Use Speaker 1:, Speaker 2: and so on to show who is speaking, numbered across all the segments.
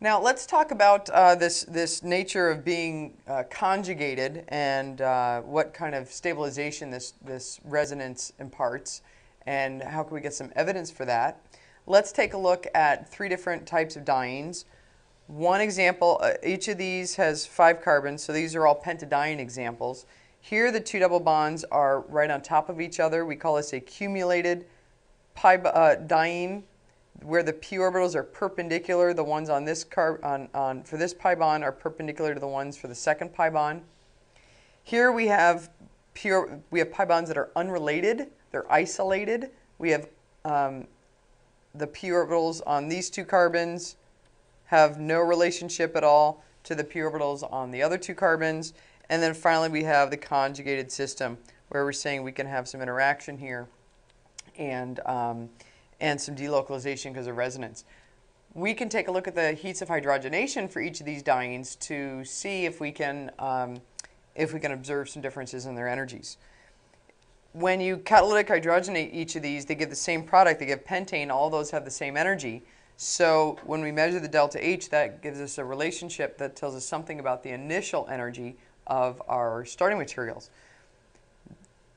Speaker 1: Now let's talk about uh, this this nature of being uh, conjugated and uh, what kind of stabilization this this resonance imparts, and how can we get some evidence for that. Let's take a look at three different types of dienes. One example, uh, each of these has five carbons, so these are all pentadiene examples. Here the two double bonds are right on top of each other. We call this a cumulated pi, uh, diene where the p orbitals are perpendicular, the ones on this car on, on for this pi bond are perpendicular to the ones for the second pi bond. Here we have pure we have pi bonds that are unrelated, they're isolated. We have um, the p orbitals on these two carbons have no relationship at all to the p orbitals on the other two carbons. And then finally we have the conjugated system where we're saying we can have some interaction here and um, and some delocalization because of resonance. We can take a look at the heats of hydrogenation for each of these dienes to see if we can um, if we can observe some differences in their energies. When you catalytic hydrogenate each of these, they give the same product. They give pentane. All those have the same energy. So when we measure the delta H, that gives us a relationship that tells us something about the initial energy of our starting materials.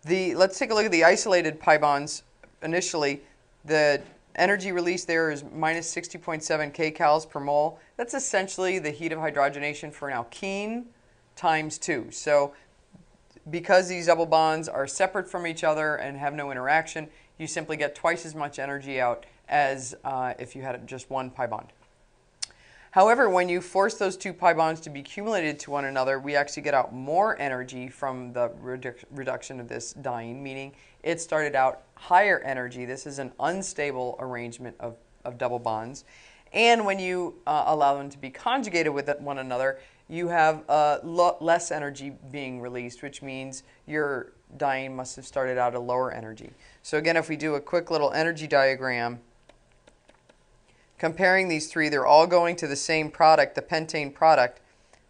Speaker 1: The, let's take a look at the isolated pi bonds initially. The energy release there is minus 60.7 kcals per mole. That's essentially the heat of hydrogenation for an alkene times 2. So because these double bonds are separate from each other and have no interaction, you simply get twice as much energy out as uh, if you had just one pi bond. However, when you force those two pi bonds to be accumulated to one another, we actually get out more energy from the redu reduction of this diene, meaning it started out higher energy. This is an unstable arrangement of, of double bonds. And when you uh, allow them to be conjugated with one another, you have uh, less energy being released, which means your diene must have started out at lower energy. So again, if we do a quick little energy diagram, comparing these three, they're all going to the same product, the pentane product,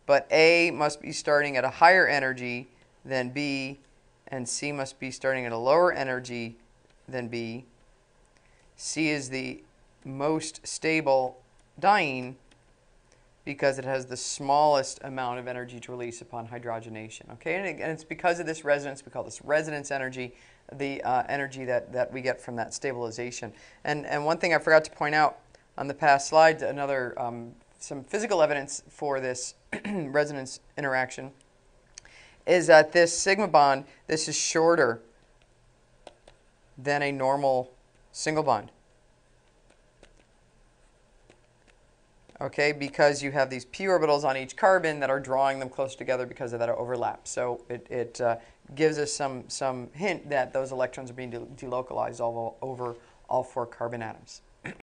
Speaker 1: but A must be starting at a higher energy than B, and C must be starting at a lower energy than B. C is the most stable diene because it has the smallest amount of energy to release upon hydrogenation. Okay, and, it's because of this resonance, we call this resonance energy, the uh, energy that, that we get from that stabilization. And, and one thing I forgot to point out, on the past slide, another um, some physical evidence for this resonance interaction is that this sigma bond, this is shorter than a normal single bond. Okay, because you have these p orbitals on each carbon that are drawing them close together because of that overlap. So it, it uh, gives us some, some hint that those electrons are being de delocalized all over all four carbon atoms.